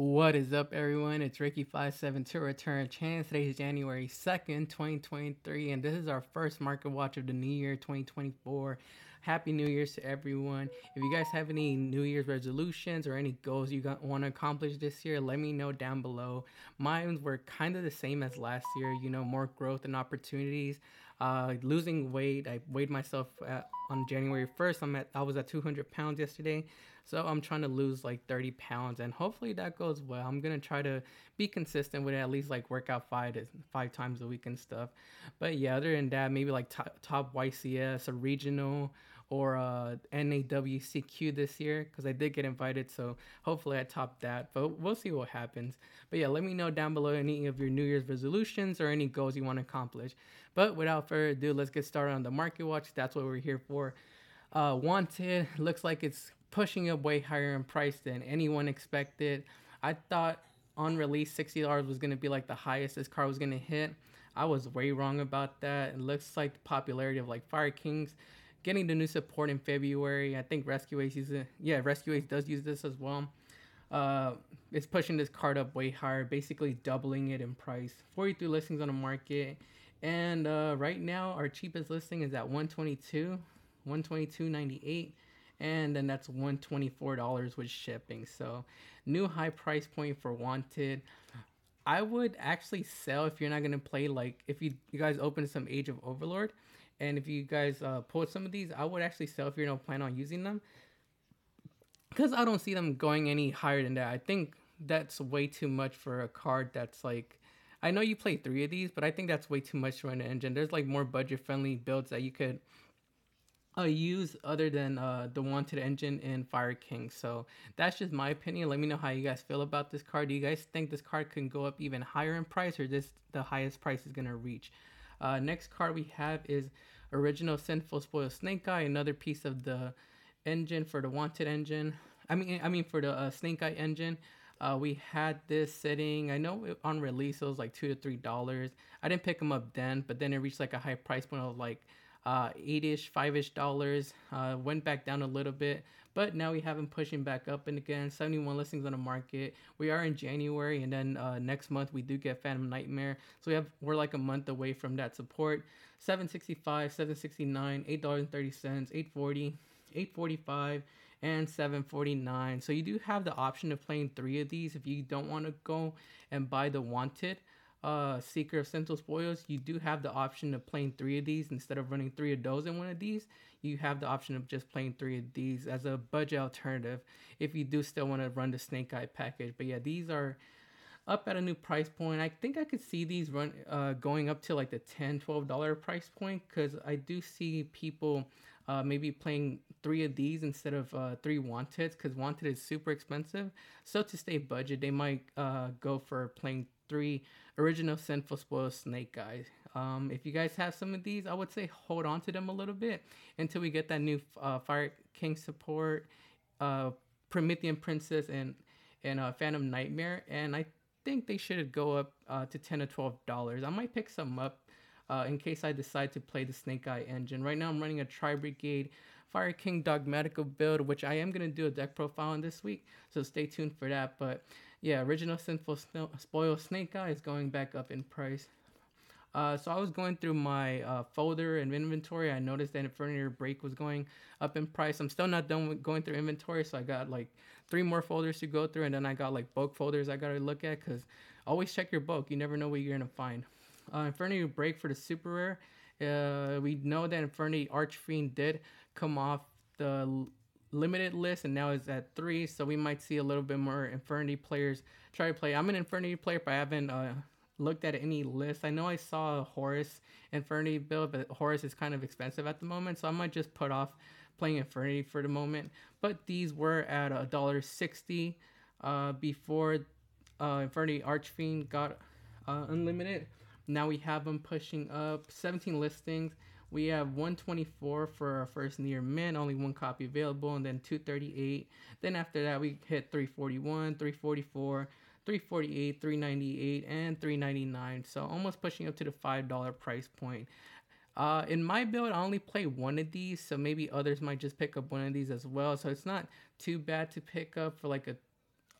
What is up, everyone? It's Ricky57 to Return Chance. Today is January 2nd, 2023, and this is our first market watch of the new year 2024. Happy New Year's to everyone. If you guys have any New Year's resolutions or any goals you want to accomplish this year, let me know down below. Mine were kind of the same as last year, you know, more growth and opportunities. Uh, losing weight, I weighed myself at, on January 1st. I'm at, I was at 200 pounds yesterday. So I'm trying to lose like 30 pounds and hopefully that goes well. I'm to try to be consistent with it, at least like work out five to five times a week and stuff. But yeah, other than that, maybe like top, top YCS, a regional, or uh, NAWCQ this year because I did get invited. So hopefully I top that. But we'll see what happens. But yeah, let me know down below any of your New Year's resolutions or any goals you want to accomplish. But without further ado, let's get started on the market watch. That's what we're here for. Uh, wanted looks like it's pushing up way higher in price than anyone expected. I thought on release $60 was going to be like the highest this car was going to hit. I was way wrong about that. It looks like the popularity of like Fire Kings getting the new support in February. I think Rescue Ace uses it. Yeah, Rescue Ace does use this as well. Uh, it's pushing this card up way higher, basically doubling it in price. 43 listings on the market, and uh, right now our cheapest listing is at 122, 122.98, and then that's 124 dollars with shipping. So, new high price point for Wanted. I would actually sell if you're not gonna play like if you you guys open some Age of Overlord and if you guys uh, pull some of these, I would actually sell if you don't plan on using them. Because I don't see them going any higher than that. I think that's way too much for a card that's like. I know you play three of these, but I think that's way too much for an engine. There's like more budget friendly builds that you could uh, use other than uh, the wanted engine in Fire King. So that's just my opinion. Let me know how you guys feel about this card. Do you guys think this card can go up even higher in price or this the highest price is gonna reach? Uh, next card we have is original Sinful Spoil Snake Eye, another piece of the engine for the Wanted engine. I mean, I mean for the uh, Snake Eye engine. Uh, we had this sitting. I know it, on release it was like two to three dollars. I didn't pick them up then, but then it reached like a high price point of like uh, eight-ish, five-ish dollars. Uh, went back down a little bit, but now we have them pushing back up and again. 71 listings on the market. We are in January, and then uh, next month we do get Phantom Nightmare. So we have we're like a month away from that support. 765, 769, eight dollars and thirty cents, 840, 845 and 749 so you do have the option of playing three of these if you don't want to go and buy the wanted uh, Seeker of Sinful Spoils, you do have the option of playing three of these instead of running three of those in one of these. You have the option of just playing three of these as a budget alternative if you do still want to run the Snake Eye package. But yeah, these are up at a new price point. I think I could see these run uh, going up to like the 10 $12 price point because I do see people uh, maybe playing three of these instead of uh, three Wanteds because Wanted is super expensive. So to stay budget, they might uh, go for playing three original Sinful Spoil Snake Eyes. Um, if you guys have some of these, I would say hold on to them a little bit until we get that new uh, Fire King support, uh, Promethean Princess, and and uh, Phantom Nightmare. And I think they should go up uh, to ten to twelve dollars. I might pick some up uh, in case I decide to play the Snake Eye engine. Right now, I'm running a Tri Brigade Fire King Dogmatika build, which I am gonna do a deck profile on this week. So stay tuned for that. But yeah, original Sinful Sno- Spoil Snake Eye is going back up in price. Uh, so I was going through my uh, folder and inventory. I noticed that Infernity Break was going up in price. I'm still not done with going through inventory, so I got like three more folders to go through, and then I got like bulk folders I gotta look at because always check your bulk. You never know what you're gonna find. Uh, Break for the super rare. Uh, we know that Infernity Archfiend did come off the limited list and now it's at three so we might see a little bit more infernity players try to play. I'm an infernity player but i haven't uh, looked at any list. I know i saw a horus infernity build but horus is kind of expensive at the moment so i might just put off playing infernity for the moment. But these were at a dollar sixty uh, before uh, infernity archfiend got uh, unlimited. Now we have them pushing up 17 listings we have 124 for our first near mint, only one copy available, and then 238. Then after that, we hit 341, 344, 348, 398, and 399. So almost pushing up to the $5 price point. Uh, in my build, I only play one of these, so maybe others might just pick up one of these as well. So it's not too bad to pick up for like a,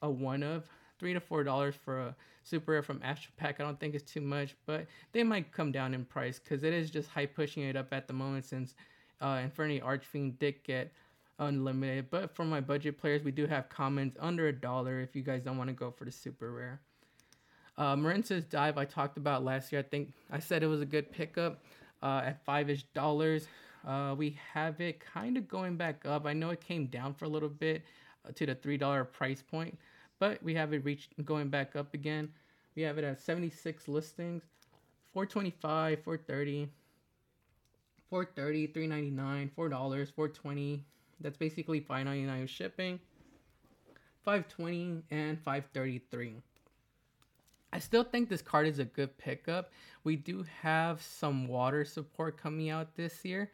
a one of three to four dollars for a super rare from Astral Pack. I don't think it's too much, but they might come down in price because it is just high pushing it up at the moment since uh, Infernity Archfiend did get unlimited. But for my budget players, we do have commons under a dollar if you guys don't want to go for the super rare. Uh, Marincess dive I talked about last year. I think I said it was a good pickup uh, at five ish dollars. Uh, we have it kind of going back up. I know it came down for a little bit uh, to the three dollar price point, but we have it reached going back up again. We have it at 76 listings, 425, 430, 430, 399, four dollars, 420. That's basically 599 with shipping, 520 and 533. I still think this card is a good pickup. We do have some water support coming out this year,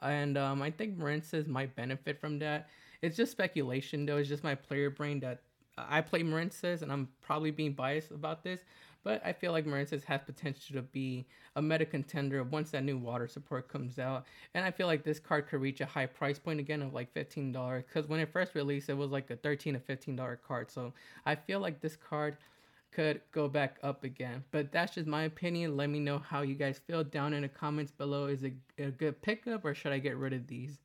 and um, I think Marincess might benefit from that. It's just speculation, though. It's just my player brain that I play Marincess, and I'm probably being biased about this, but I feel like Marincess has potential to be a meta contender once that new water support comes out. And I feel like this card could reach a high price point again of like $15 because when it first released, it was like a 13 to $15 card. So I feel like this card could go back up again. But that's just my opinion. Let me know how you guys feel down in the comments below. Is it a good pickup or should I get rid of these?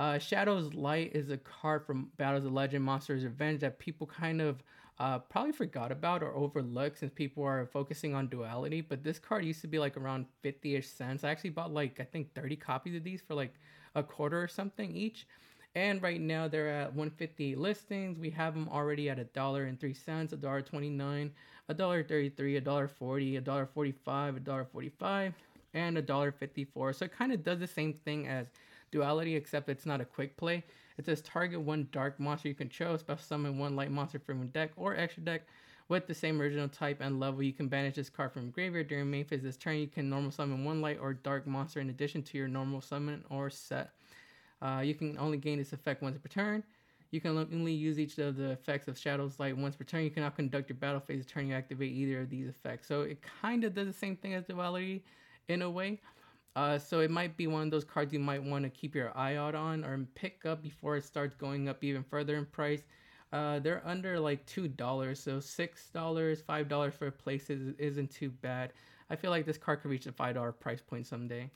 Uh, Shadow's Light is a card from Battles of Legend Monstrous Revenge that people kind of uh, probably forgot about or overlooked since people are focusing on duality. But this card used to be like around 50 ish cents. I actually bought like, I think 30 copies of these for like a quarter or something each. And right now they're at 150 listings. We have them already at a dollar and three cents, a dollar 29, a dollar 33, a dollar 40, a dollar 45, a dollar 45, and a dollar 54. So it kind of does the same thing as duality, except it's not a quick play. It says target one dark monster you can control, special summon one light monster from your deck or extra deck with the same original type and level. You can banish this card from graveyard during main phase this turn. You can normal summon one light or dark monster in addition to your normal summon or set. Uh, you can only gain this effect once per turn. You can only use each of the effects of Shadow's Light once per turn. You cannot conduct your battle phase turn you activate either of these effects. So it kind of does the same thing as Duality in a way. Uh, so it might be one of those cards you might want to keep your eye out on or pick up before it starts going up even further in price. Uh, they're under like two dollars, so six dollars, five dollars for places isn't too bad. I feel like this card could reach a five dollar price point someday.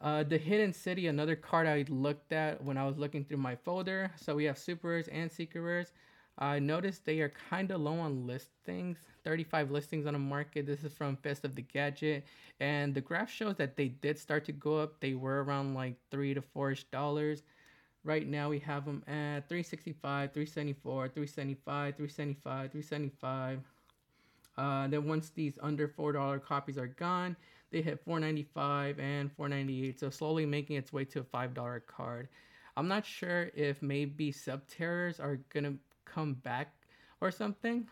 Uh, the Hidden City, another card I looked at when I was looking through my folder. So we have super rares and secret rares. I noticed they are kind of low on listings. 35 listings on the market. This is from Fist of the Gadget. And the graph shows that they did start to go up. They were around like three to four ish dollars. Right now we have them at 365, 374, 375, 375, 375. Uh, then once these under $4 copies are gone, they hit 495 and 498 so slowly making its way to a five dollar card i'm not sure if maybe subterrors are gonna come back or something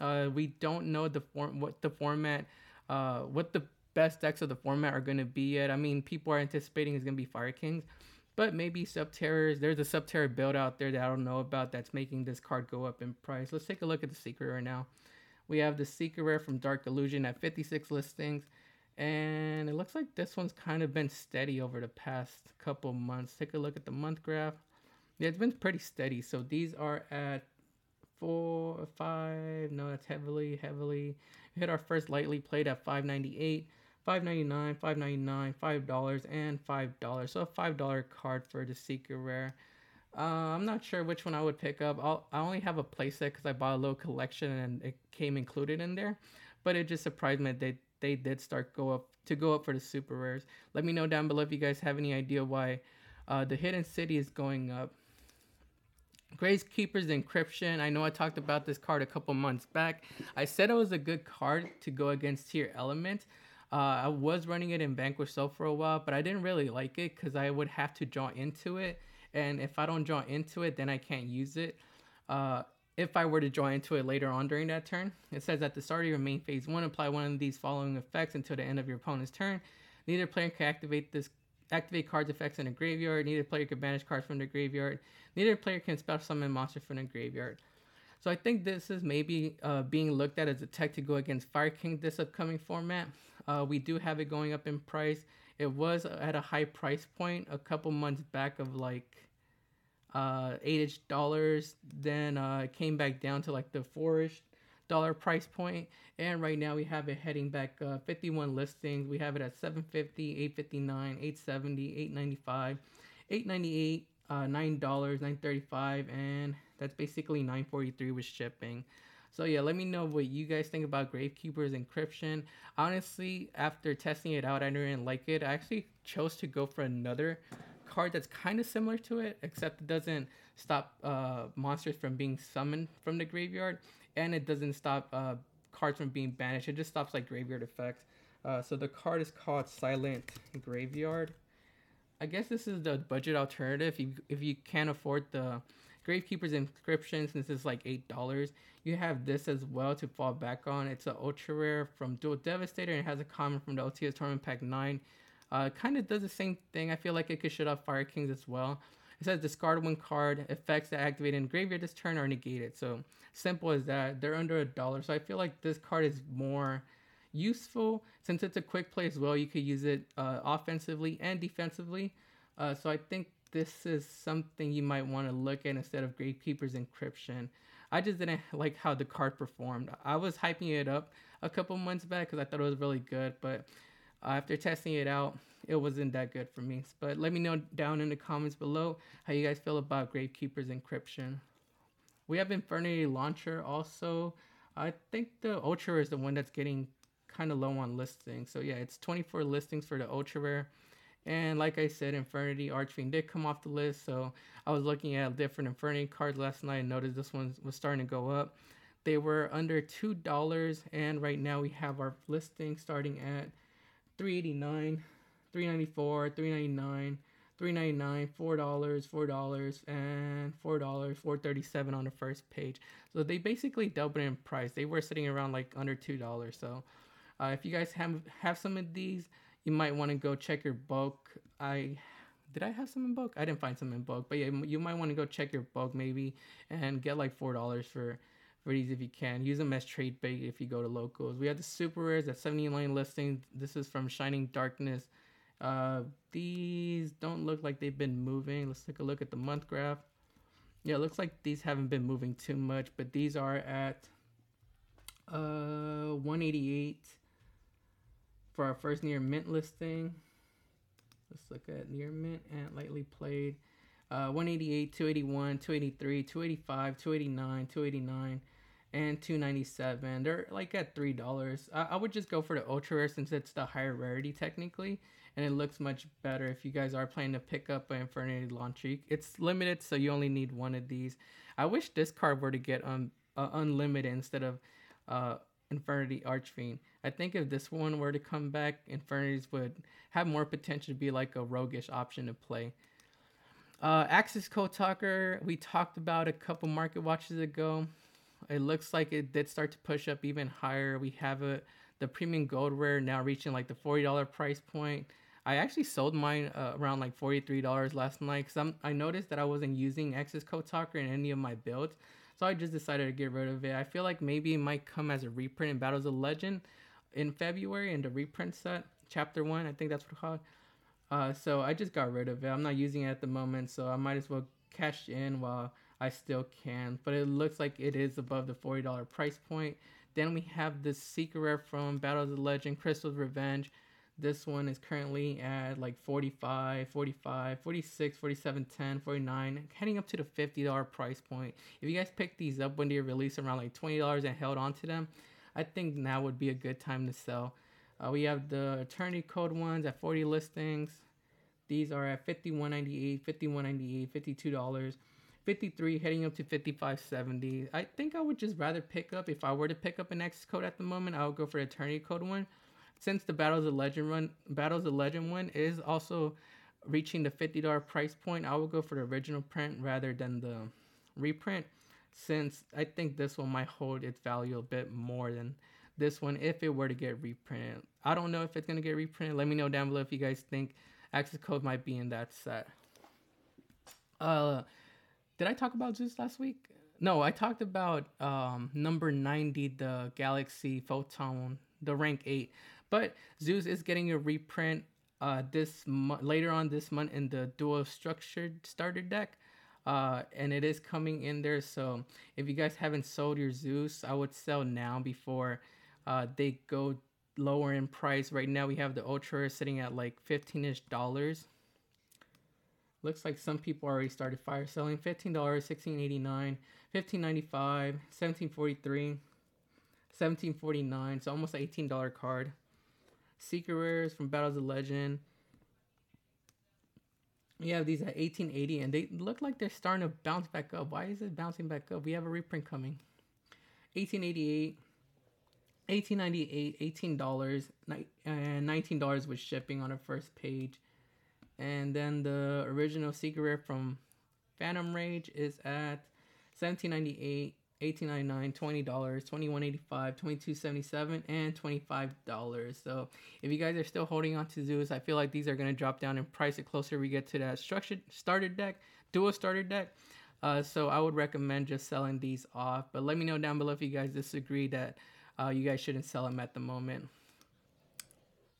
uh, we don't know the form what the format uh, what the best decks of the format are gonna be yet i mean people are anticipating it's gonna be fire kings but maybe subterrors there's a subterror build out there that i don't know about that's making this card go up in price let's take a look at the secret rare now we have the secret rare from dark illusion at 56 listings and it looks like this one's kind of been steady over the past couple months. Take a look at the month graph. Yeah, it's been pretty steady. So these are at four, five. No, that's heavily, heavily. We hit our first lightly played at 598, 599, 599, five dollars, and five dollars. So a five dollar card for the secret rare. Uh, I'm not sure which one I would pick up. I'll, I only have a playset because I bought a little collection and it came included in there. But it just surprised me that they they did start go up to go up for the super rares. Let me know down below if you guys have any idea why uh, the hidden city is going up. Gravekeeper's Encryption. I know I talked about this card a couple months back. I said it was a good card to go against Tearlaments. Uh, I was running it in Vanquish Soul for a while, but I didn't really like it because I would have to draw into it. And if I don't draw into it, then I can't use it. Uh, if I were to draw into it later on during that turn. It says at the start of your main phase one, apply one of these following effects until the end of your opponent's turn. Neither player can activate this activate cards effects in a graveyard. Neither player can banish cards from the graveyard. Neither player can special summon monster from the graveyard. So I think this is maybe uh, being looked at as a tech to go against Fire King this upcoming format. Uh, we do have it going up in price. It was at a high price point a couple months back of like uh, eight-ish dollars. Then uh, it came back down to like the four-ish dollar price point, and right now we have it heading back uh, 51 listings. We have it at 750, 859, 870, 895, 898, uh, nine dollars, 935, and that's basically 943 with shipping. So yeah, let me know what you guys think about Gravekeeper's encryption. Honestly, after testing it out, I didn't like it. I actually chose to go for another card that's kind of similar to it, except it doesn't stop uh, monsters from being summoned from the graveyard, and it doesn't stop uh, cards from being banished. It just stops like graveyard effects. Uh, so the card is called Silent Graveyard. I guess this is the budget alternative. If you, if you can't afford the Gravekeeper's Inscription, since it's like $8, you have this as well to fall back on. It's an ultra rare from Duel Devastator and it has a common from the OTS Tournament Pack 9. Uh, kind of does the same thing. I feel like it could shut off Fire Kings as well. It says discard one card. Effects that activate in graveyard this turn are negated. So simple as that. They're under a dollar. So I feel like this card is more useful since it's a quick play as well. You could use it uh, offensively and defensively. Uh, so I think this is something you might want to look at instead of Gravekeeper's Encryption. I just didn't like how the card performed. I was hyping it up a couple months back because I thought it was really good, but after testing it out, it wasn't that good for me. But let me know down in the comments below how you guys feel about Gravekeeper's Encryption. We have Infernity Launcher also. I think the Ultra is the one that's getting kind of low on listings. So yeah, it's 24 listings for the Ultra Rare. And like I said, Infernity Archfiend did come off the list. So I was looking at different Infernity cards last night and noticed this one was starting to go up. They were under $2 and right now we have our listing starting at 389 394 399 399 four dollars four dollars and four dollars 437 on the first page so they basically doubled in price they were sitting around like under two dollars so uh, if you guys have have some of these you might want to go check your bulk. I did I have some in bulk? I didn't find some in bulk, but yeah, you might want to go check your bulk maybe and get like four dollars for for these if you can. Use them as trade bait if you go to locals. We have the super rares at 79 listing. This is from Shining Darkness. Uh, these don't look like they've been moving. Let's take a look at the month graph. Yeah, it looks like these haven't been moving too much, but these are at uh 188 for our first near mint listing. Let's look at near mint and lightly played. Uh, 188, 281, 283, 285, 289, 289, and 297. They're like at three dollars. I, I would just go for the ultra rare since it's the higher rarity technically, and it looks much better if you guys are planning to pick up an Infernity Launcher. It's limited, so you only need one of these. I wish this card were to get um uh, unlimited instead of uh Infernity Archfiend. I think if this one were to come back, Infernities would have more potential to be like a roguish option to play. Uh, Accesscode Talker, we talked about a couple market watches ago. It looks like it did start to push up even higher. We have a the premium gold rare now reaching like the $40 price point. I actually sold mine uh, around like $43 last night because I noticed that I wasn't using Accesscode Talker in any of my builds. So I just decided to get rid of it. I feel like maybe it might come as a reprint in Battles of Legend in February in the reprint set, chapter one. I think that's what it's called. Uh, so I just got rid of it. I'm not using it at the moment, so I might as well cash in while I still can. But it looks like it is above the $40 price point. Then we have the secret rare from Battles of Legend, Crystal's Revenge. This one is currently at like 45, 45, 46, 47, 10, 49, heading up to the $50 price point. If you guys pick these up when they release around like $20 and held on to them, I think now would be a good time to sell. Uh, we have the Eternity Code ones at 40 listings. These are at 51.98, 51.98, $52. 53 heading up to 55.70. I think I would just rather pick up if I were to pick up an X code at the moment, I would go for the Eternity Code one since the Battles of Legend run, Battles of Legend one is also reaching the fifty dollar price point, I will go for the original print rather than the reprint, since I think this one might hold its value a bit more than this one if it were to get reprinted. I don't know if it's gonna get reprinted. Let me know down below if you guys think access Code might be in that set. Uh, did I talk about Zeus last week? No, I talked about um, number 90, the Galaxy Photon, the rank 8. But Zeus is getting a reprint uh, this mo- later on this month in the dual structured starter deck. Uh, and it is coming in there. So if you guys haven't sold your Zeus, I would sell now before uh, they go lower in price. Right now we have the Ultra sitting at like 15-ish dollars. Looks like some people already started fire selling. $15, $16.89, $15.95, $17.43, $17.49. It's almost an $18 card. Secret Rares from Battles of Legend. We have these at 1880 and they look like they're starting to bounce back up. Why is it bouncing back up? We have a reprint coming. 1888, 1898, $18, and $19 with shipping on the first page. And then the original secret rare from Phantom Rage is at 1798 $18.99, $20, $21.85, $22.77, and $25. So if you guys are still holding on to Zeus, I feel like these are going to drop down in price the closer we get to that structured starter deck, dual starter deck. Uh, so I would recommend just selling these off. But let me know down below if you guys disagree that uh, you guys shouldn't sell them at the moment.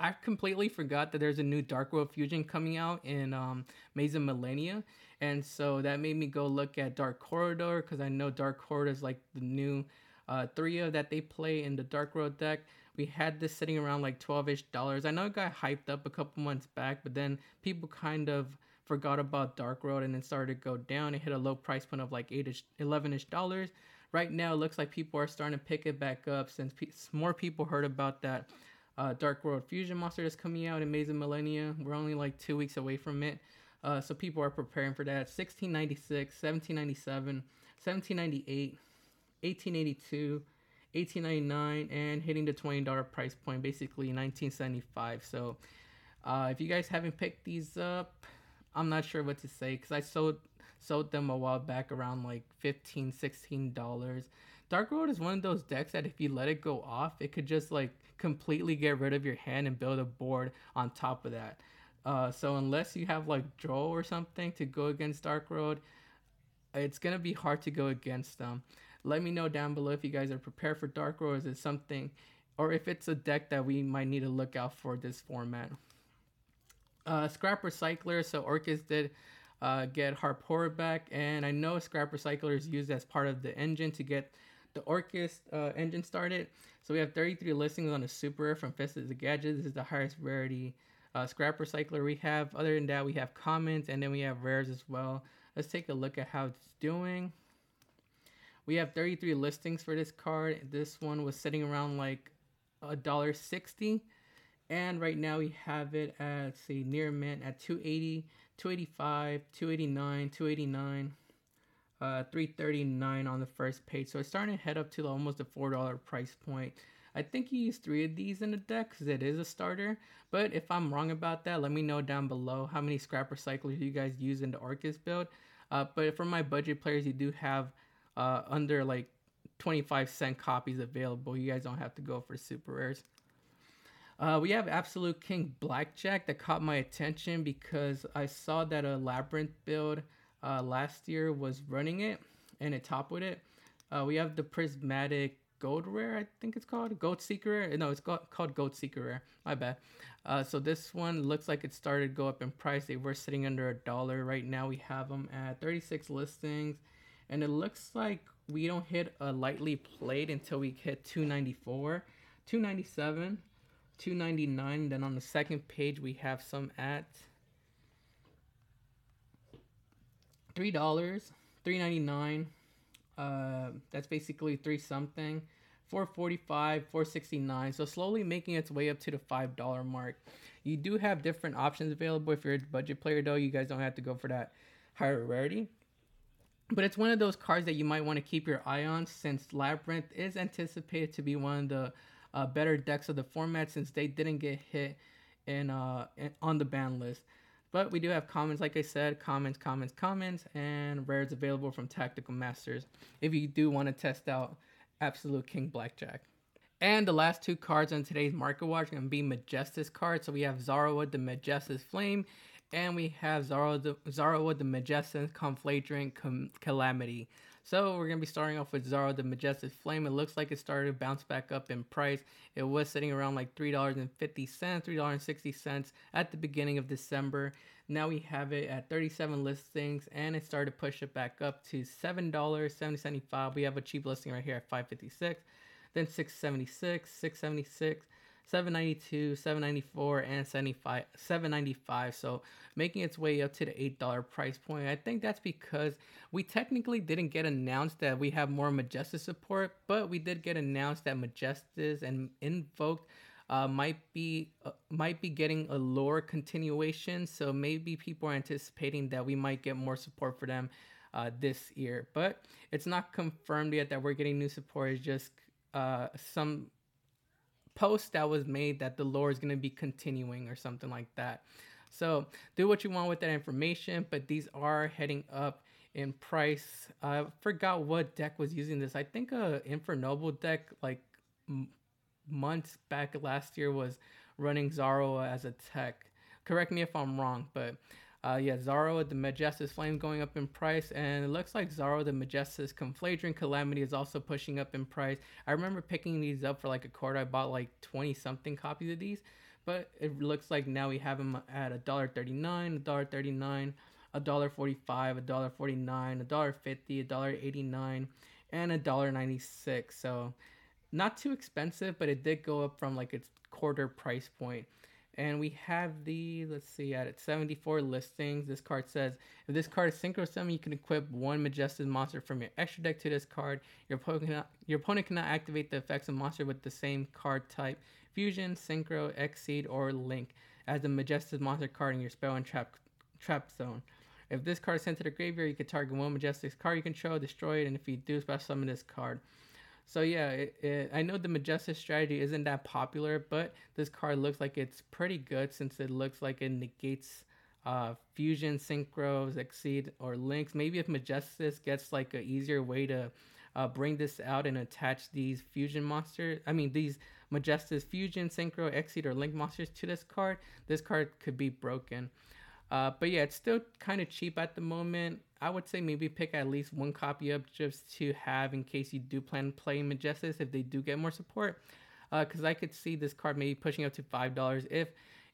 I completely forgot that there's a new Dark World Fusion coming out in um, Maze of Millennia. And so that made me go look at Dark Corridor because I know Dark Corridor is like the new uh, that they play in the Dark World deck. We had this sitting around like 12 ish dollars. I know it got hyped up a couple months back, but then people kind of forgot about Dark World and then started to go down. It hit a low price point of like 8 ish, 11 ish dollars. Right now, it looks like people are starting to pick it back up since pe- more people heard about that uh, Dark World Fusion monster that's coming out in Maze of Millennia. We're only like two weeks away from it. Uh, so people are preparing for that. 1696, 1797, 1798, 1882, 1899, and hitting the $20 price point, basically 1975. So uh, if you guys haven't picked these up, I'm not sure what to say because I sold sold them a while back around like 15 16 dollars dark world is one of those decks that if you let it go off it could just like completely get rid of your hand and build a board on top of that uh, so unless you have like Droll or something to go against Dark World, it's gonna be hard to go against them. Let me know down below if you guys are prepared for Dark World. Is it something, or if it's a deck that we might need to look out for this format. Uh, Scrap Recycler. So Orcust did uh, get Harp back, and I know Scrap Recycler is used as part of the engine to get the Orcust uh, engine started. So we have 33 listings on the Super from Fist of the Gadget. This is the highest rarity uh, scrap recycler we have. Other than that, we have commons and then we have rares as well. Let's take a look at how it's doing. We have 33 listings for this card. This one was sitting around like a dollar sixty, and right now we have it at say near mint at 280, 285, 289, 289. Uh, 339 on the first page so it's starting to head up to almost a four dollar price point I think you use three of these in the deck because it is a starter. But if I'm wrong about that, let me know down below how many scrap recyclers you guys use in the Orcust build. Uh, but for my budget players, you do have uh, under like 25 cent copies available. You guys don't have to go for super rares. Uh, we have Absolute King Back Jack that caught my attention because I saw that a Labyrinth build uh, last year was running it and it topped with it. Uh, we have the Prismatic Gold Rare, I think it's called Goat Seeker. No, it's called, called Goat Seeker Rare. My bad. Uh, so this one looks like it started to go up in price. They were sitting under a dollar. Right now we have them at 36 listings, and it looks like we don't hit a lightly played until we hit 294, 297, 299. Then on the second page we have some at three dollars, 399 uh, that's basically three something. 445 469 so slowly making its way up to the five dollar mark. You do have different options available. If you're a budget player though you guys don't have to go for that higher rarity. But it's one of those cards that you might want to keep your eye on since labyrinth is anticipated to be one of the uh, better decks of the format since they didn't get hit in, uh, in on the ban list but we do have commons, like I said, commons, commons, commons, and rares available from Tactical Masters if you do want to test out Absolute King Back Jack. And the last two cards on today's Market Watch are going to be Magistus cards. So we have Zoroa, the Magistus Flame, and we have Zoroa, the Magistus Conflagrant Calamity. So we're to be starting off with Zoroa the Magistus Flame. It looks like it started to bounce back up in price. It was sitting around like $3.50, $3.60 at the beginning of December. Now we have it at 37 listings and it started to push it back up to $7.7075. We have a cheap listing right here at 556 then 676 676 792 794 and 75 795 so making its way up to the eight dollar price point i think that's because we technically didn't get announced that we have more magistus support but we did get announced that magistus and invoked uh, might be uh, might be getting a lower continuation. So maybe people are anticipating that we might get more support for them uh, this year, but it's not confirmed yet that we're getting new support. It's just uh, some post that was made that the lore is going to be continuing or something like that. So do what you want with that information, but these are heading up in price. I forgot what deck was using this. I think a Infernoble deck like months back last year was running Zoroa as a tech. Correct me if I'm wrong, but uh, yeah, Zoroa the Magistus Flame going up in price, and it looks like Zoroa the Magistus Conflagrant Calamity is also pushing up in price. I remember picking these up for like a quarter. I bought like 20 something copies of these, but it looks like now we have them at a dollar thirty-nine, a dollar thirty-nine, a dollar forty-five, a dollar forty-nine, a dollar fifty, a dollar eighty-nine, and a dollar ninety-six. So not too expensive, but it did go up from like its quarter price point. And we have the, let's see, at 74 listings. This card says if this card is synchro summon, you can equip one magistus monster from your extra deck to this card. Your opponent cannot, your opponent cannot activate the effects of monster with the same card type fusion, synchro, Xyz, or link as the magistus monster card in your spell and trap trap zone. If this card is sent to the graveyard, you can target one magistus card you control, destroy it, and if you do, special summon this card. So yeah, it, it, I know the Magistus strategy isn't that popular, but this card looks like it's pretty good since it looks like it negates uh, fusion, synchros, Xyz, or links. Maybe if Magistus gets like an easier way to uh, bring this out and attach these fusion monsters, I mean these Magistus fusion, synchro, exceed, or link monsters to this card, this card could be broken. Uh, but yeah, it's still kind of cheap at the moment. I would say maybe pick at least one copy up just to have in case you do plan playing Magistus if they do get more support. Because uh, I could see this card maybe pushing up to five dollars if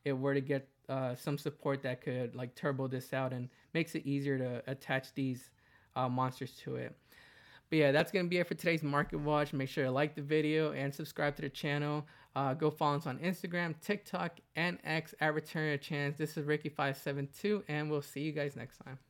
it were to get uh, some support that could like turbo this out and makes it easier to attach these uh, monsters to it. But yeah, that's going to be it for today's Market Watch. Make sure to like the video and subscribe to the channel. Uh, go follow us on Instagram, TikTok, and X at Return Your Chance. This is Ricky572, and we'll see you guys next time.